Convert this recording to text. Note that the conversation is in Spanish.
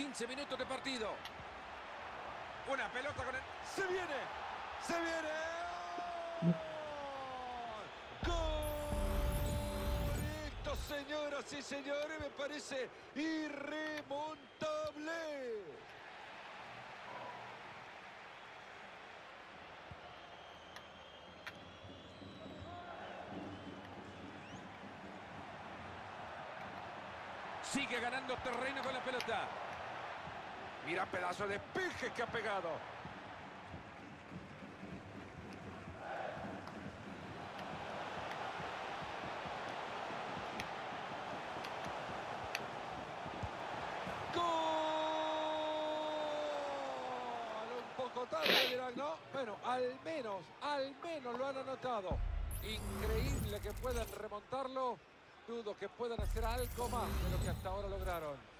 15 minutos de partido. Una pelota con el... ¡Se viene! ¡Se viene! ¡Gol! Esto, señoras y señores, me parece irremontable. Sigue ganando terreno con la pelota. Mira pedazo de pique que ha pegado. Un poco ¿no? Bueno, al menos, al menos lo han anotado. Increíble que puedan remontarlo. Dudo que puedan hacer algo más de lo que hasta ahora lograron.